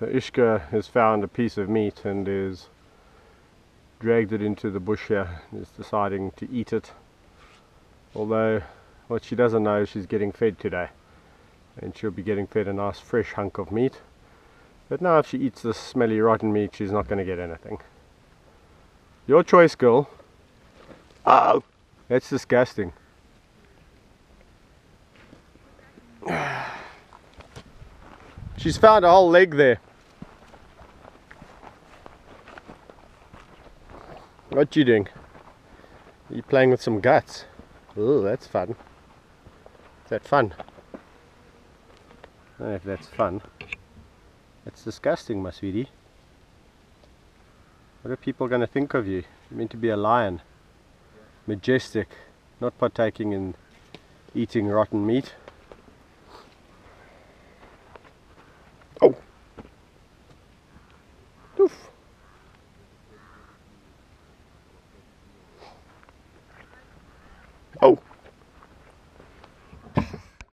So Ishca has found a piece of meat and is dragged it into the bush here and is deciding to eat it. Although what she doesn't know is she's getting fed today and she'll be getting fed a nice fresh hunk of meat. But now if she eats this smelly rotten meat she's not going to get anything. Your choice girl. Oh, that's disgusting. She's found a whole leg there. What you doing? Are you playing with some guts? Oh, that's fun. Is that fun? I don't know if that's fun. That's disgusting, my sweetie. What are people going to think of you? You're meant to be a lion. Majestic. Not partaking in eating rotten meat. Oh.